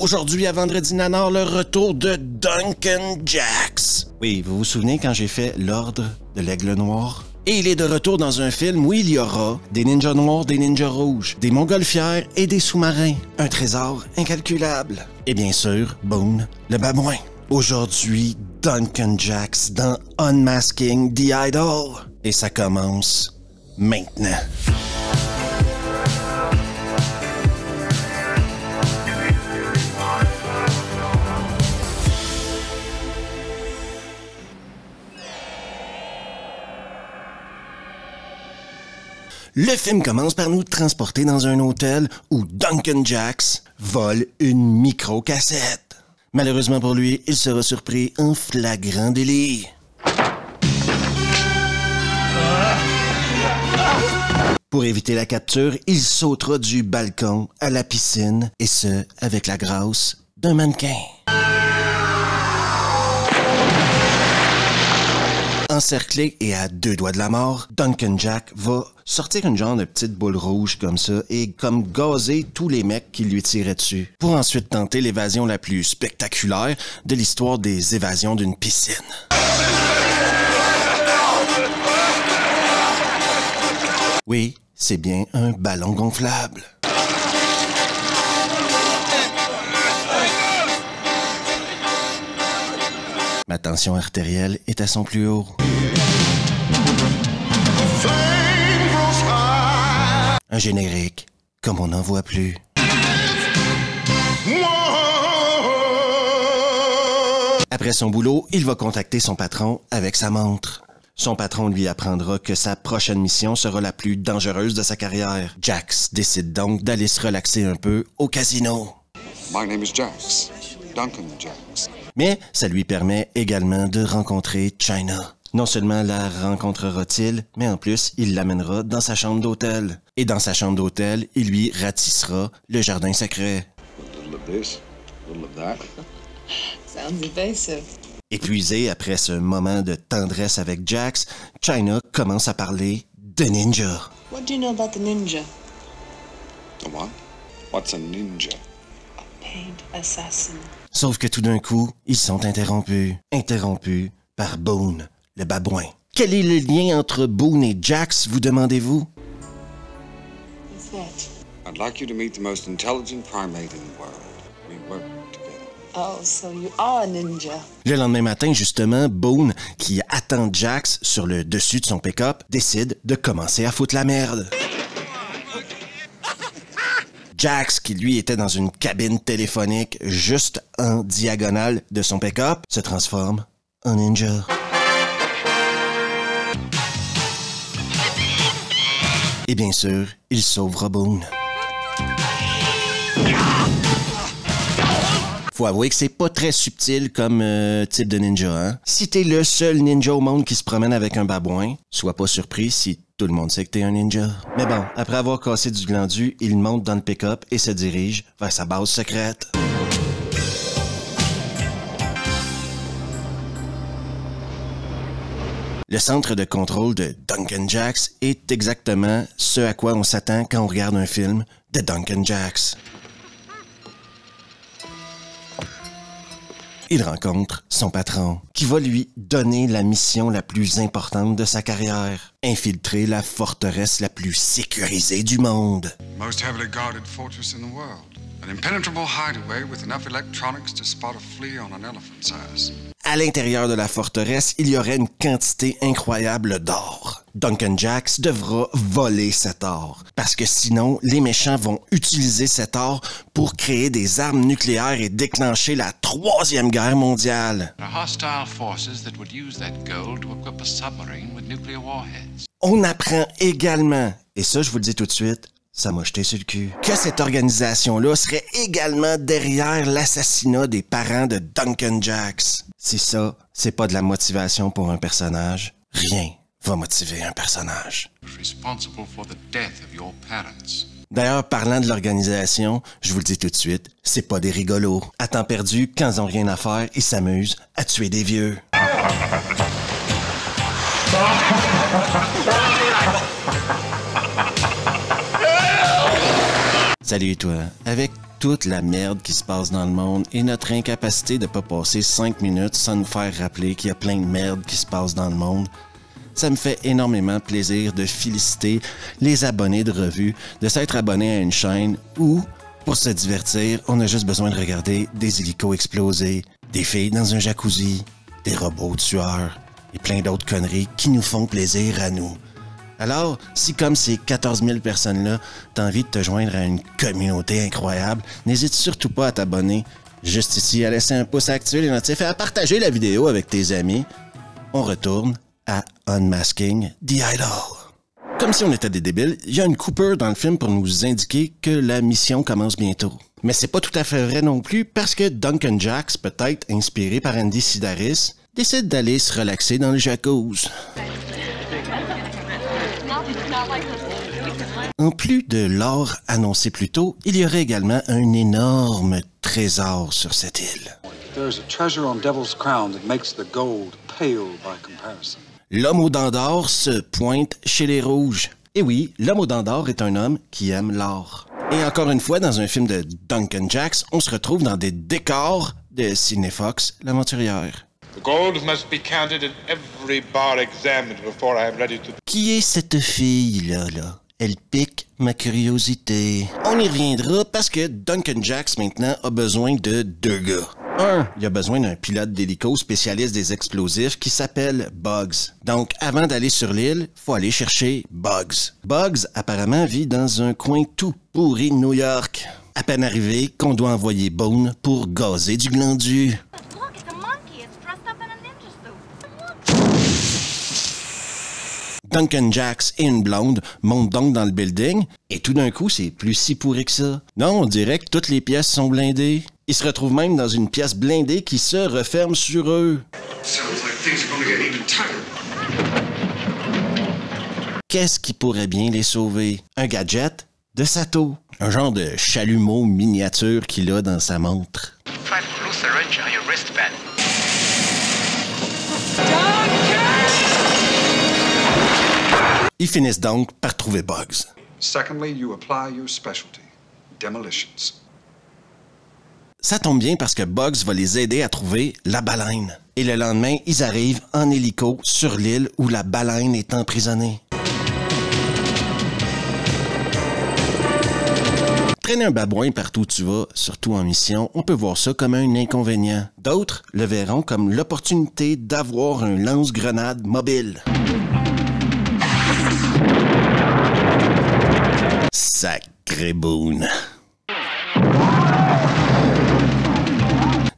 Aujourd'hui à Vendredi Nanar, le retour de Duncan Jacks. Oui, vous vous souvenez quand j'ai fait l'Ordre de l'Aigle Noir? Et il est de retour dans un film où il y aura des ninjas noirs, des ninjas rouges, des montgolfières et des sous-marins. Un trésor incalculable. Et bien sûr, Boone, le babouin. Aujourd'hui, Duncan Jacks dans Unmasking the Idol. Et ça commence maintenant. Le film commence par nous transporter dans un hôtel où Duncan Jacks vole une micro-cassette. Malheureusement pour lui, il sera surpris en flagrant délit. Pour éviter la capture, il sautera du balcon à la piscine, et ce, avec la grâce d'un mannequin. Encerclé et à deux doigts de la mort, Duncan Jack va sortir une genre de petite boule rouge comme ça et comme gazer tous les mecs qui lui tiraient dessus, pour ensuite tenter l'évasion la plus spectaculaire de l'histoire des évasions d'une piscine. Oui, c'est bien un ballon gonflable. Ma tension artérielle est à son plus haut. Un générique comme on n'en voit plus. Après son boulot, il va contacter son patron avec sa montre. Son patron lui apprendra que sa prochaine mission sera la plus dangereuse de sa carrière. Jax décide donc d'aller se relaxer un peu au casino. Duncan Jax. Mais ça lui permet également de rencontrer China. Non seulement la rencontrera-t-il, mais en plus, il l'amènera dans sa chambre d'hôtel. Et dans sa chambre d'hôtel, il lui ratissera le jardin secret. A little of this, a little of that. Sounds invasive. Épuisé après ce moment de tendresse avec Jax, China commence à parler de ninja. What do you know about the ninja? A what? What's a ninja? Paid assassin. Sauf que tout d'un coup, ils sont interrompus. Interrompus par Boone, le babouin. Quel est le lien entre Boone et Jax, vous demandez-vous? I'd like you to meet the most intelligent primate in the world. We work together. Oh, so you are a ninja. Le lendemain matin, justement, Boone, qui attend Jax sur le dessus de son pick-up, décide de commencer à foutre la merde. Jax, qui lui était dans une cabine téléphonique juste en diagonale de son pick-up, se transforme en ninja. Et bien sûr, il sauvera Boone. Faut avouer que c'est pas très subtil comme euh, type de ninja, hein? Si t'es le seul ninja au monde qui se promène avec un babouin, sois pas surpris si tout le monde sait que t'es un ninja. Mais bon, après avoir cassé du glandu, il monte dans le pick-up et se dirige vers sa base secrète. Le centre de contrôle de Duncan Jacks est exactement ce à quoi on s'attend quand on regarde un film de Duncan Jacks. Il rencontre son patron, qui va lui donner la mission la plus importante de sa carrière, infiltrer la forteresse la plus sécurisée du monde. Most heavily guarded fortress in the world. Impenetrable hideaway with enough electronics to spot a flea on an elephant's ass. À l'intérieur de la forteresse, il y aurait une quantité incroyable d'or. Duncan Jacks devra voler cet or, parce que sinon, les méchants vont utiliser cet or pour créer des armes nucléaires et déclencher la troisième guerre mondiale. There are hostile forces that would use that gold to equip a submarine with nuclear warheads. On apprend également, et ça je vous le dis tout de suite, ça m'a jeté sur le cul, que cette organisation-là serait également derrière l'assassinat des parents de Duncan Jacks. Si ça, c'est pas de la motivation pour un personnage, rien va motiver un personnage. Responsible for the death of your parents? D'ailleurs, parlant de l'organisation, je vous le dis tout de suite, c'est pas des rigolos. À temps perdu, quand ils ont rien à faire, ils s'amusent à tuer des vieux. Salut toi. Avec toute la merde qui se passe dans le monde et notre incapacité de pas passer cinq minutes sans nous faire rappeler qu'il y a plein de merde qui se passe dans le monde, ça me fait énormément plaisir de féliciter les abonnés de revue de s'être abonnés à une chaîne où, pour se divertir, on a juste besoin de regarder des hélicos exploser, des filles dans un jacuzzi, des robots tueurs et plein d'autres conneries qui nous font plaisir à nous. Alors, si comme ces 14 000 personnes-là, t'as envie de te joindre à une communauté incroyable, n'hésite surtout pas à t'abonner. Juste ici, à laisser un pouce, à activer les notifs et à partager la vidéo avec tes amis. On retourne à Unmasking the Idol. Comme si on était des débiles, il y a une Cooper dans le film pour nous indiquer que la mission commence bientôt. Mais c'est pas tout à fait vrai non plus parce que Duncan Jacks, peut-être inspiré par Andy Sidaris, décide d'aller se relaxer dans le jacuzzi. En plus de l'or annoncé plus tôt, il y aurait également un énorme trésor sur cette île. There's a treasure on Devil's Crown that makes the gold pale by comparison. L'homme aux dents d'or se pointe chez les rouges. Et oui, l'homme aux dents d'or est un homme qui aime l'or. Et encore une fois, dans un film de Duncan Jacks, on se retrouve dans des décors de Sidney Fox, l'aventurière. The gold must be counted and every bar examined before I ready to. Qui est cette fille-là, là? Elle pique ma curiosité. On y reviendra parce que Duncan Jacks maintenant a besoin de deux gars. Un, il a besoin d'un pilote d'hélico spécialiste des explosifs qui s'appelle Bugs. Donc, avant d'aller sur l'île, faut aller chercher Bugs. Bugs, apparemment, vit dans un coin tout pourri de New York. À peine arrivé, qu'on doit envoyer Bone pour gazer du glandu. Look, it's a monkey. It's dressed up in a ninja suit. Look. Duncan Jacks et une blonde montent donc dans le building, et tout d'un coup, c'est plus si pourri que ça. Non, on dirait que toutes les pièces sont blindées. Ils se retrouvent même dans une pièce blindée qui se referme sur eux. Sounds like things are going to get even tighter. Qu'est-ce qui pourrait bien les sauver? Un gadget? De Sato? Un genre de chalumeau miniature qu'il a dans sa montre. Ils finissent donc par trouver Bugs. Secondly, you apply your specialty demolitions. Ça tombe bien parce que Bugs va les aider à trouver la baleine. Et le lendemain, ils arrivent en hélico sur l'île où la baleine est emprisonnée. Traîner un babouin partout où tu vas, surtout en mission, on peut voir ça comme un inconvénient. D'autres le verront comme l'opportunité d'avoir un lance-grenade mobile. Sacré boone.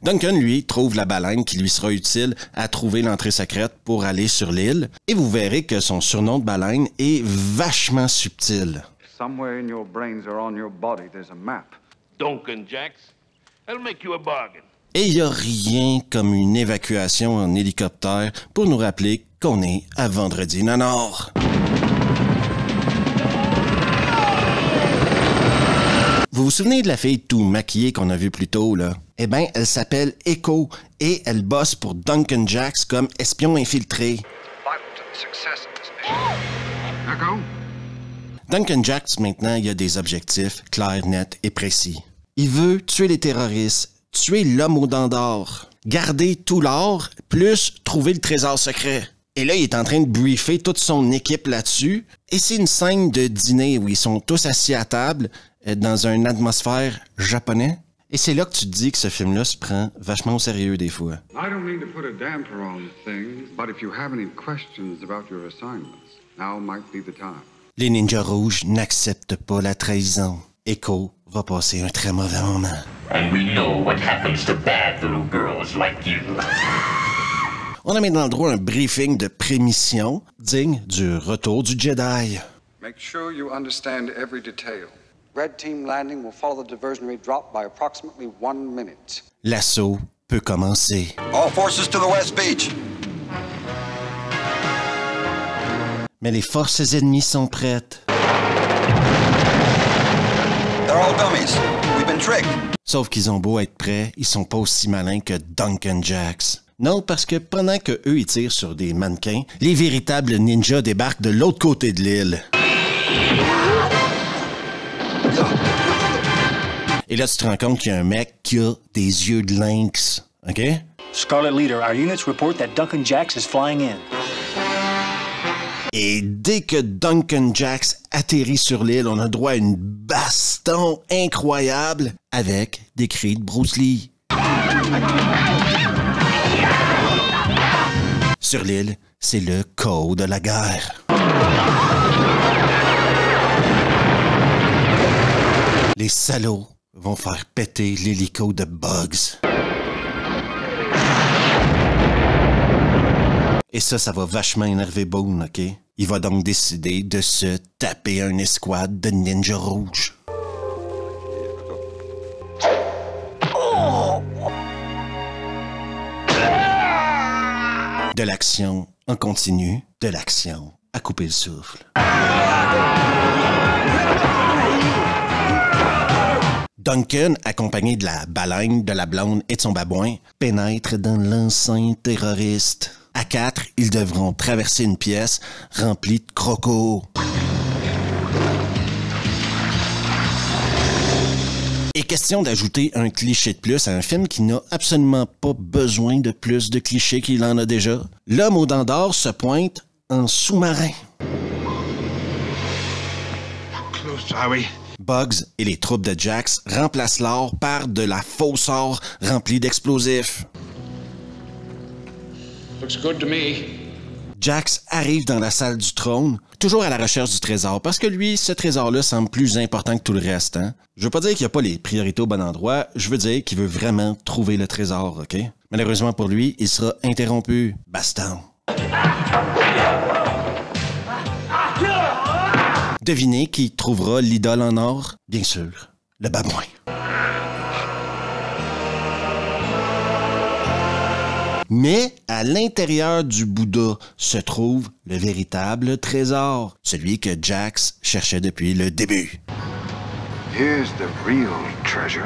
Duncan, lui, trouve la baleine qui lui sera utile à trouver l'entrée secrète pour aller sur l'île. Et vous verrez que son surnom de baleine est vachement subtil. Somewhere in your brains or on your body, there's a map. Duncan Jacks. I'll make you a bargain. Et il n'y a rien comme une évacuation en hélicoptère pour nous rappeler qu'on est à Vendredi Nanor. Vous vous souvenez de la fille tout maquillée qu'on a vue plus tôt, là? Eh bien, elle s'appelle Echo et elle bosse pour Duncan Jacks comme espion infiltré. Duncan Jacks, maintenant, il a des objectifs clairs, nets et précis. Il veut tuer les terroristes, tuer l'homme aux dents d'or, garder tout l'or, plus trouver le trésor secret. Et là, il est en train de briefer toute son équipe là-dessus. Et c'est une scène de dîner où ils sont tous assis à table dans une atmosphère japonais. Et c'est là que tu te dis que ce film-là se prend vachement au sérieux des fois. I don't mean to put a damper on things, but if you have any questions about your assignments, now might be the time. Les ninjas rouges n'acceptent pas la trahison. Echo va passer un très mauvais moment. And we know what happens to bad little girls like you. On a maintenant le droit un briefing de prémission digne du retour du Jedi. Make sure you understand every detail. Red Team landing will follow the diversionary drop by approximately one minute. L'assaut peut commencer. All forces to the west beach. Mais les forces ennemies sont prêtes. They're all dummies. We've been tricked. Sauf qu'ils ont beau être prêts, ils sont pas aussi malins que Duncan Jacks. Non, parce que pendant que eux ils tirent sur des mannequins, les véritables ninjas débarquent de l'autre côté de l'île. Et là, tu te rends compte qu'il y a un mec qui a des yeux de lynx. OK? Scarlet Leader, our units report that Duncan Jax is flying in. Et dès que Duncan Jax atterrit sur l'île, on a droit à une baston incroyable avec des cris de Bruce Lee. Sur l'île, c'est le code de la guerre. Les salauds vont faire péter l'hélico de Bugs. Et ça, ça va vachement énerver Boone, OK? Il va donc décider de se taper un escouade de ninja rouges. De l'action en continu, de l'action à couper le souffle. Duncan, accompagné de la baleine, de la blonde et de son babouin, pénètre dans l'enceinte terroriste. À quatre, ils devront traverser une pièce remplie de crocos. Et question d'ajouter un cliché de plus à un film qui n'a absolument pas besoin de plus de clichés qu'il en a déjà. L'homme aux dents d'or se pointe en sous-marin. Bugs et les troupes de Jax remplacent l'or par de la fausse or remplie d'explosifs. Looks good to me. Jax arrive dans la salle du trône, toujours à la recherche du trésor, parce que lui, ce trésor-là semble plus important que tout le reste. Hein? Je veux pas dire qu'il n'y a pas les priorités au bon endroit, je veux dire qu'il veut vraiment trouver le trésor, OK? Malheureusement pour lui, il sera interrompu. Baston. Devinez qui trouvera l'idole en or? Bien sûr, le babouin. Mais à l'intérieur du Bouddha se trouve le véritable trésor, celui que Jax cherchait depuis le début. Here's the real treasure.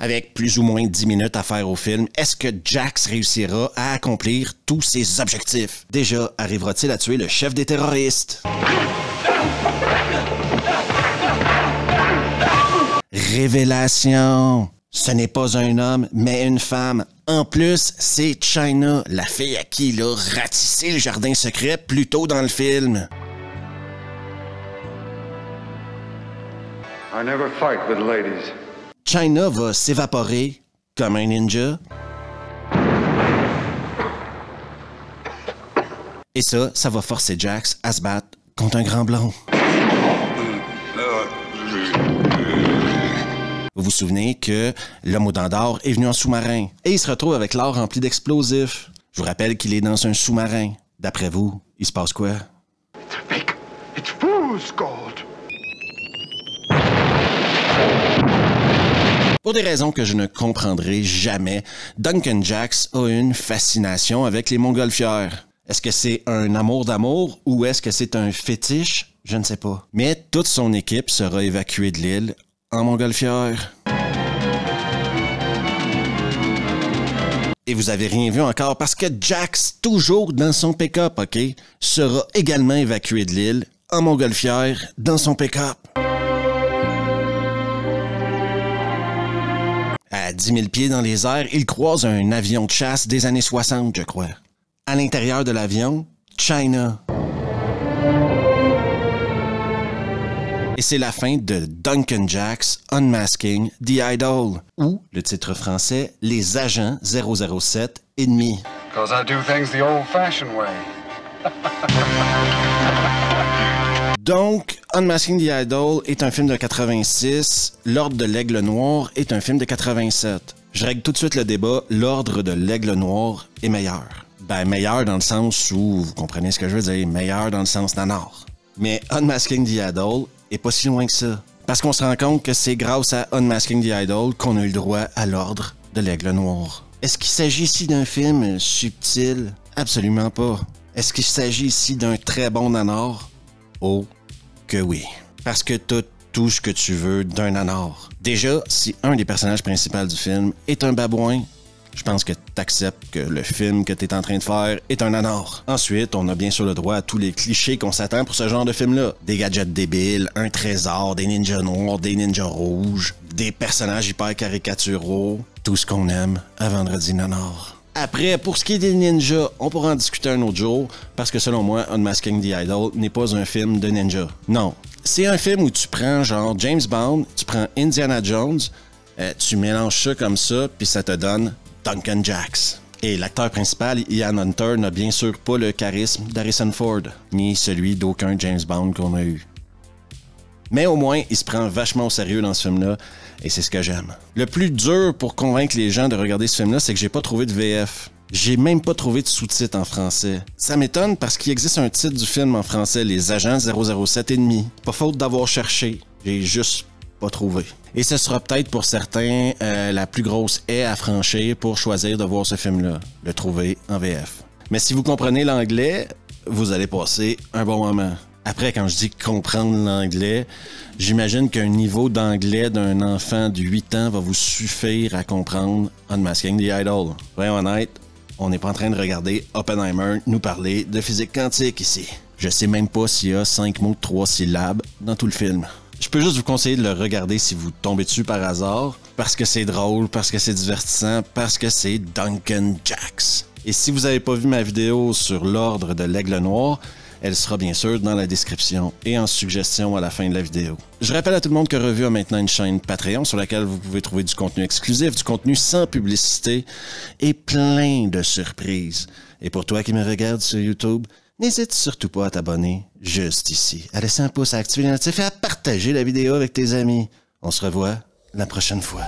Avec plus ou moins 10 minutes à faire au film, est-ce que Jax réussira à accomplir tous ses objectifs? Déjà, arrivera-t-il à tuer le chef des terroristes? Révélation! Ce n'est pas un homme, mais une femme. En plus, c'est China, la fille à qui il a ratissé le jardin secret plus tôt dans le film. China va s'évaporer comme un ninja. Et ça, ça va forcer Jax à se battre contre un grand blond. Vous vous souvenez que l'homme aux dents est venu en sous-marin et il se retrouve avec l'or rempli d'explosifs. Je vous rappelle qu'il est dans un sous-marin. D'après vous, il se passe quoi? Pour des raisons que je ne comprendrai jamais, Duncan Jax a une fascination avec les montgolfières. Est-ce que c'est un amour d'amour ou est-ce que c'est un fétiche? Je ne sais pas. Mais toute son équipe sera évacuée de l'île en montgolfière. Et vous avez rien vu encore parce que Jax, toujours dans son pick-up, OK, sera également évacué de l'île en montgolfière dans son pick-up. À 10 000 pieds dans les airs, il croise un avion de chasse des années 60, je crois. À l'intérieur de l'avion, China. Et c'est la fin de Duncan Jack's Unmasking the Idol, ou le titre français Les Agents 007 Ennemis. Donc, Unmasking the Idol est un film de 86, L'Ordre de l'Aigle Noir est un film de 87. Je règle tout de suite le débat, L'Ordre de l'Aigle Noir est meilleur. Ben, meilleur dans le sens où, vous comprenez ce que je veux dire, meilleur dans le sens nanar. Mais Unmasking the Idol est pas si loin que ça. Parce qu'on se rend compte que c'est grâce à Unmasking the Idol qu'on a eu le droit à l'Ordre de l'Aigle Noir. Est-ce qu'il s'agit ici d'un film subtil? Absolument pas. Est-ce qu'il s'agit ici d'un très bon nanar? Oh, que oui. Parce que t'as tout ce que tu veux d'un nanar. Déjà, si un des personnages principaux du film est un babouin, je pense que t'acceptes que le film que t'es en train de faire est un nanar. Ensuite, on a bien sûr le droit à tous les clichés qu'on s'attend pour ce genre de film-là. Des gadgets débiles, un trésor, des ninjas noirs, des ninjas rouges, des personnages hyper caricaturaux, tout ce qu'on aime à Vendredi Nanar. Après, pour ce qui est des ninjas, on pourra en discuter un autre jour, parce que selon moi, Unmasking the Idol n'est pas un film de ninja. Non. C'est un film où tu prends genre James Bond, tu prends Indiana Jones, euh, tu mélanges ça comme ça, puis ça te donne Duncan Jacks. Et l'acteur principal, Ian Hunter, n'a bien sûr pas le charisme d'Harrison Ford, ni celui d'aucun James Bond qu'on a eu. Mais au moins, il se prend vachement au sérieux dans ce film-là, et c'est ce que j'aime. Le plus dur pour convaincre les gens de regarder ce film-là, c'est que j'ai pas trouvé de VF. J'ai même pas trouvé de sous-titres en français. Ça m'étonne parce qu'il existe un titre du film en français, Les Agents 007 et demi. Pas faute d'avoir cherché, j'ai juste pas trouvé. Et ce sera peut-être pour certains euh, la plus grosse haie à franchir pour choisir de voir ce film-là, le trouver en VF. Mais si vous comprenez l'anglais, vous allez passer un bon moment. Après, quand je dis comprendre l'anglais, j'imagine qu'un niveau d'anglais d'un enfant de 8 ans va vous suffire à comprendre Unmasking the Idol. Soyons honnête, on n'est pas en train de regarder Oppenheimer nous parler de physique quantique ici. Je sais même pas s'il y a 5 mots de 3 syllabes dans tout le film. Je peux juste vous conseiller de le regarder si vous tombez dessus par hasard, parce que c'est drôle, parce que c'est divertissant, parce que c'est Duncan Jacks. Et si vous n'avez pas vu ma vidéo sur l'ordre de l'aigle noir, elle sera bien sûr dans la description et en suggestion à la fin de la vidéo. Je rappelle à tout le monde que Revue a maintenant une chaîne Patreon sur laquelle vous pouvez trouver du contenu exclusif, du contenu sans publicité et plein de surprises. Et pour toi qui me regardes sur YouTube, n'hésite surtout pas à t'abonner juste ici, à laisser un pouce, à activer les notifs et à partager la vidéo avec tes amis. On se revoit la prochaine fois.